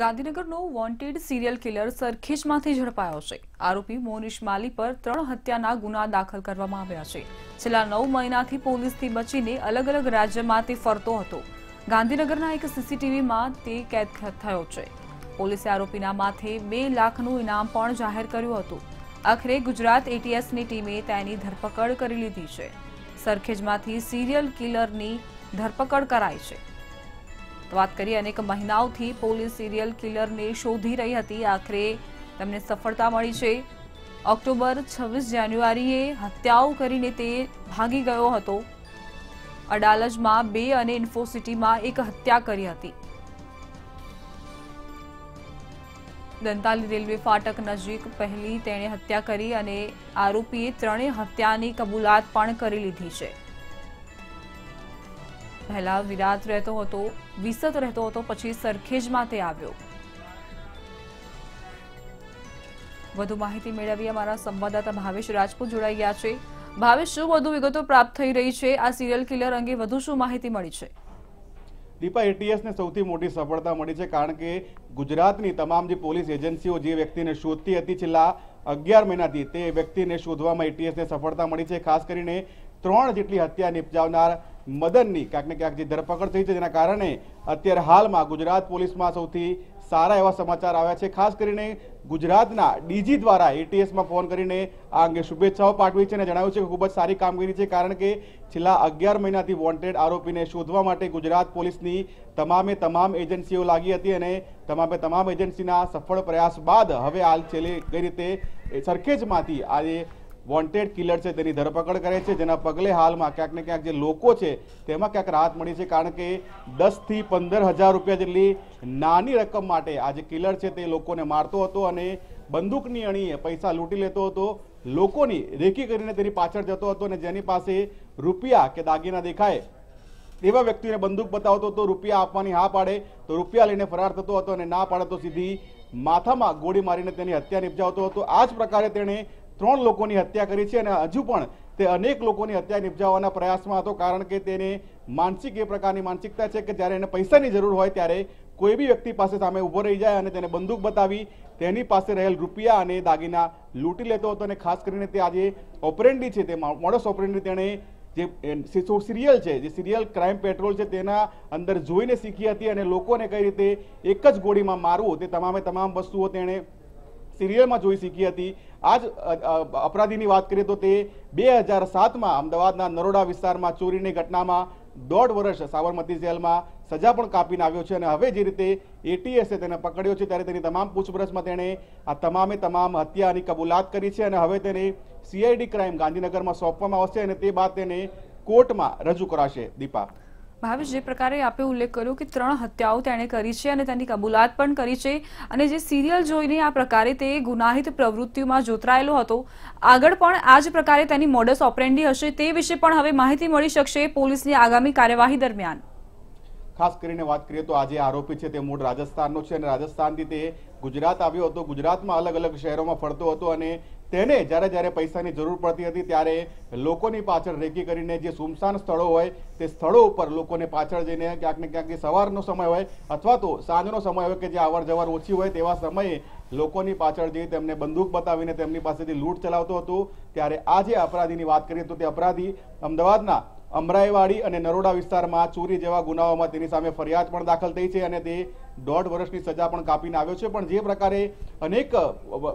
ગાંધીનગરનો wanted serial killer સરખેજમાંથી ઝડપાયો છે. આરોપી મોનિશ માલી પર ત્રણ હત્યાના ગુના દાખલ કરવામાં આવ્યા છે. છેલ્લા નવ મહિનાથી પોલીસથી બચીને અલગ અલગ રાજ્યમાં તે ફરતો હતો. ગાંધીનગરના એક સીસીટીવીમાં તે કેદ થયો છે. પોલીસે આરોપીના માથે બે લાખનું ઇનામ પણ જાહેર કર્યું હતું. આખરે ગુજરાત એટીએસની ટીમે તેની ધરપકડ કરી લીધી છે. સરખેજમાંથી સિરિયલ કિલરની ધરપકડ કરાઈ છે. તો વાત કરીએ, અનેક મહિનાઓથી પોલીસ સિરિયલ કિલરને શોધી રહી હતી. આખરે તેમને સફળતા મળી છે. ઓક્ટોબર છવ્વીસ જાન્યુઆરીએ હત્યાઓ કરીને તે ભાગી ગયો હતો. અડાલજમાં બે અને ઇન્ફોસિટીમાં એક હત્યા કરી હતી. દંતાલી રેલવે ફાટક નજીક પહેલી તેણે હત્યા કરી અને આરોપીએ ત્રણેય હત્યાની કબૂલાત પણ કરી લીધી છે. પહેલા વિરાટ રહેતો હતો, વિસત રહેતો હતો, પછી સરખેજમાં તે આવ્યો. વધુ માહિતી મેળવી અમારા સંવાદદાતા ભાવેશ રાજપૂત જોડાઈ ગયા છે. ભાવેશ, શું વધુ વિગતો પ્રાપ્ત થઈ રહી છે? આ સિરિયલ કિલર અંગે વધુ શું માહિતી મળી છે? દીપા એટીએસને સૌથી મોટી સફળતા મળી છે કારણ કે ગુજરાતની તમામ જે પોલીસ એજન્સીઓ જે વ્યક્તિને શોધતી હતી છેલ્લા અગિયાર મહિનાથી, તે વ્યક્તિને શોધવામાં એટીએસને સફળતા મળી છે. ખાસ કરીને ત્રણ જેટલી હત્યા નિપજાવનાર મદનની ક્યાંક ને ક્યાંક જે ધરપકડ થઈ છે જેના કારણે અત્યારે હાલમાં ગુજરાત પોલીસમાં સૌથી સારા એવા સમાચાર આવ્યા છે. ખાસ કરીને ગુજરાતના ડીજી દ્વારા એટીએસમાં ફોન કરીને આ અંગે શુભેચ્છાઓ પાઠવી છે અને જણાવ્યું છે કે ખૂબ જ સારી કામગીરી છે કારણ કે છેલ્લા અગિયાર મહિનાથી વોન્ટેડ આરોપીને શોધવા માટે ગુજરાત પોલીસની તમામે તમામ એજન્સીઓ લાગી હતી અને તમામે તમામ એજન્સીના સફળ પ્રયાસ બાદ હવે હાલ છેલ્લે કઈ રીતે સરખેજમાંથી આજે વોન્ટેડ કિલર છે, તેની ધરપકડ કરે છે, જેના પગલે હાલમાં ક્યાંક ને ક્યાંક જે લોકો છે, તેમાં ક્યાંક રાહત મળી છે, કારણ કે દસથી પંદર હજાર રૂપિયા જેટલી નાની રકમ માટે આ જે કિલર છે, તે લોકોને મારતો હતો અને બંદૂકની અણીએ પૈસા લૂંટી લેતો હતો. લોકોની રેકી કરીને તેની પાછળ જતો હતો અને જેની પાસે રૂપિયા કે દાગીના દેખાય એવા વ્યક્તિને બંદૂક બતાવતો હતો, રૂપિયા આપવાની હા પાડે તો રૂપિયા લઈને ફરાર થતો હતો અને ના પાડે તો સીધી માથામાં ગોળી મારીને તેની હત્યા નિપજાવતો હતો. આ જ પ્રકારે તેણે ત્રણ લોકોની હત્યા કરી છે અને હજુ પણ તે અનેક લોકોની હત્યા નિપજાવવાના પ્રયાસમાં હતો, કારણ કે તેને માનસિક એ પ્રકારની માનસિકતા છે કે જ્યારે એને પૈસાની જરૂર હોય ત્યારે કોઈ બી વ્યક્તિ પાસે સામે ઊભો રહી જાય અને તેને બંદૂક બતાવી તેની પાસે રહેલ રૂપિયા અને દાગીના લૂંટી લેતો હતો અને ખાસ કરીને તે આજે ઓપરેન્ડી છે, તે મોડસ ઓપરેન્ડી તેણે જે સિરિયલ છે, જે સિરિયલ ક્રાઇમ પેટ્રોલ છે, તેના અંદર જોઈને શીખી હતી અને લોકોને કઈ રીતે એક જ ગોળીમાં મારવું તે તમામે તમામ વસ્તુઓ તેણે સિરિયલમાં જોઈ શીખી હતી. આ જ અપરાધીની વાત કરીએ તો તે બે હજાર સાતમાં અમદાવાદના નરોડા વિસ્તારમાં ચોરીની ઘટનામાં દોઢ વર્ષ સાબરમતી જેલમાં સજા પણ કાપીને આવ્યો છે અને હવે જે રીતે એટીએસે તેને પકડ્યો છે ત્યારે તેની તમામ પૂછપરછમાં તેણે આ તમામે તમામ હત્યાની કબૂલાત કરી છે અને હવે તેને સીઆઈડી ક્રાઇમ ગાંધીનગરમાં સોંપવામાં આવશે અને તે બાદ તેને કોર્ટમાં રજૂ કરાશે. દીપા. ભાવેશ જે પ્રકારે આપે ઉલ્લેખ કર્યો કે ત્રણ હત્યાઓ તેણે કરી છે અને તેની કબૂલાત પણ કરી છે. અને જે સિરિયલ જોઈને આ પ્રકારે તે ગુનાહિત પ્રવૃત્તિઓમાં જોતરાયેલો હતો. આગળ પણ આ જ પ્રકારે તેની મોડસ ઓપરેન્ડી હશે તે વિશે પણ હવે માહિતી મળી શકશે પોલીસની આગામી કાર્યવાહી દરમિયાન. ખાસ કરીને વાત કરીએ તો આજે આરોપી છે તે મૂળ રાજસ્થાનનો છે અને રાજસ્થાનથી તે ગુજરાત આવ્યો હતો. ગુજરાતમાં અલગ અલગ શહેરોમાં ફરતો હતો અને તેને જ્યારે જ્યારે પૈસાની જરૂર પડતી હતી ત્યારે લોકોની પાછળ રેકી કરીને જે સુમસાન સ્થળો હોય તે સ્થળો ઉપર લોકોને પાછળ જઈને ક્યાંક ને ક્યાંક સવારનો સમય હોય અથવા તો સાંજનો સમય હોય કે જે અવર જવર ઓછી હોય તેવા સમયે લોકોની પાછળ જઈ તેમને બંદૂક બતાવીને તેમની પાસેથી લૂંટ ચલાવતો હતો. ત્યારે આ જે અપરાધીની વાત કરીએ તો તે અપરાધી અમદાવાદના અમરાઈવાડી અને નરોડા વિસ્તારમાં ચોરી જેવા ગુનાઓમાં તેની સામે ફરિયાદ પણ દાખલ થઈ છે અને તે દોઢ વર્ષની સજા પણ કાપીને આવ્યો છે. પણ જે પ્રકારે અનેક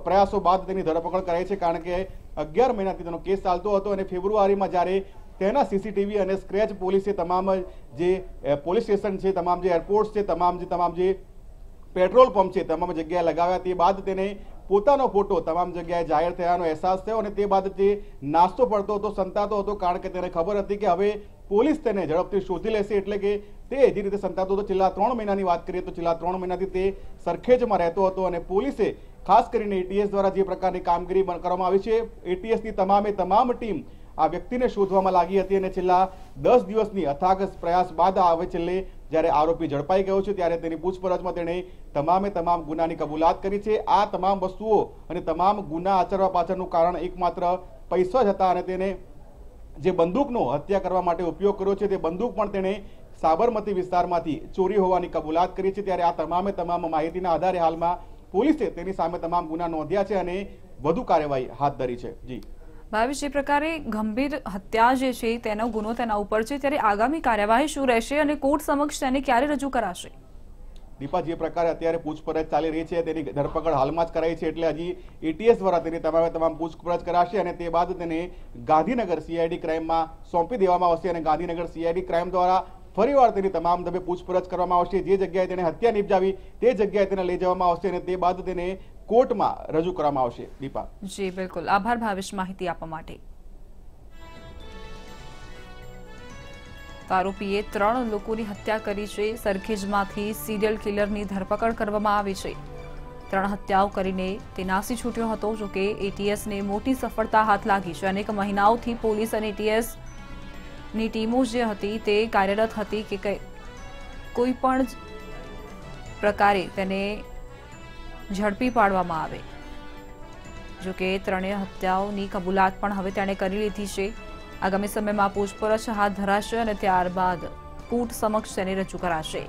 પ્રયાસો બાદ તેની ધરપકડ કરાઈ છે, કારણ કે અગિયાર મહિનાથી તેનો કેસ ચાલતો હતો અને ફેબ્રુઆરીમાં જ્યારે તેના સીસીટીવી અને સ્ક્રેચ પોલીસે તમામ જે પોલીસ સ્ટેશન છે, તમામ જે એરપોર્ટ છે, તમામ જે તમામ જે પેટ્રોલ પંપ છે, તમામ જગ્યાએ લગાવ્યા. તે બાદ તેને પોતાનો ફોટો તમામ જગ્યાએ જાહેર થયાનો અહેસાસ થયો અને તે બાદ તે નાસ્તો પડતો હતો, સંતાતો હતો, કારણ કે તેને ખબર હતી કે હવે પોલીસ તેને ઝડપથી શોધી લેશે એટલે કે તે જે રીતે સંતાતો હતો, છેલ્લા ત્રણ મહિનાની વાત કરીએ તો છેલ્લા ત્રણ મહિનાથી તે સરખેજમાં રહેતો હતો અને પોલીસે ખાસ કરીને એટીએસ દ્વારા જે પ્રકારની કામગીરી કરવામાં આવી છે એટીએસની તમામે તમામ ટીમ આ વ્યક્તિને શોધવામાં લાગી હતી અને છેલ્લા દસ દિવસની અથાગ પ્રયાસ બાદ આવે છેલ્લે જ્યારે આરોપી ઝડપાઈ ગયો છે, ત્યારે તેની પૂછપરછમાં તેણે તમામે તમામ ગુનાની કબૂલાત કરી છે. આ તમામ વસ્તુઓ અને તમામ ગુના આચરવા પાછળનું કારણ એકમાત્ર પૈસા જ હતા અને તેને જે બંદૂકનો હત્યા કરવા માટે ઉપયોગ કર્યો છે, તે બંદૂક પણ તેણે સાબરમતી વિસ્તારમાંથી ચોરી હોવાની કબૂલાત કરી છે. ત્યારે આ તમામે તમામ માહિતીના આધારે હાલમાં પોલીસે તેની સામે તમામ ગુના નોંધ્યા છે અને વધુ કાર્યવાહી હાથ ધરી છે. જી. ભાવેશ, જે પ્રકારે ગંભીર હત્યા જે છે, તેનો ગુનો તેના ઉપર છે, ત્યારે આગામી કાર્યવાહી શું રહેશે અને કોર્ટ સમક્ષ તેને ક્યારે રજૂ કરાશે? દીપા, જે પ્રકારે અત્યારે પૂછપરછ ચાલી રહી છે, તેની ધરપકડ હાલમાં જ કરાઈ છે, એટલે હજી એટીએસ દ્વારા તેની તમામે તમામ પૂછપરછ કરાશે અને તે બાદ તેને ગાંધીનગર સીઆઈડી ક્રાઇમમાં સોંપી દેવામાં આવશે અને ગાંધીનગર સીઆઈડી ક્રાઇમ દ્વારા ફરીવાર તેની તમામ ઢબે પૂછપરછ કરવામાં આવશે. જે જગ્યાએ તેને હત્યા નિપજાવી, તે જગ્યાએ તેને લઈ જવામાં આવશે અને તે બાદ તેને કોર્ટમાં રજૂ કરવામાં આવશે, દીપા. જી, બિલકુલ. આભાર ભાવેશ માહિતી આપવા માટે. આરોપીએ ત્રણ લોકોની હત્યા કરી છે. સરખેજમાંથી સિરિયલ કિલરની ધરપકડ કરવામાં આવી છે. ત્રણ હત્યાઓ કરીને તે નાસી છૂટ્યો હતો, જો કે એટીએસને મોટી સફળતા હાથ લાગી છે. અનેક મહિનાઓથી પોલીસ અને એટીએસની ટીમો જે હતી તે કાર્યરત હતી કે કોઈ પણ પ્રકારે તેને ઝડપી પાડવામાં આવે. જો કે ત્રણેય હત્યાઓની કબૂલાત પણ હવે તેણે કરી લીધી છે. આગામી સમયમાં પૂછપરછ હાથ ધરાશે અને ત્યારબાદ કોર્ટ સમક્ષ તેને રજૂ કરાશે.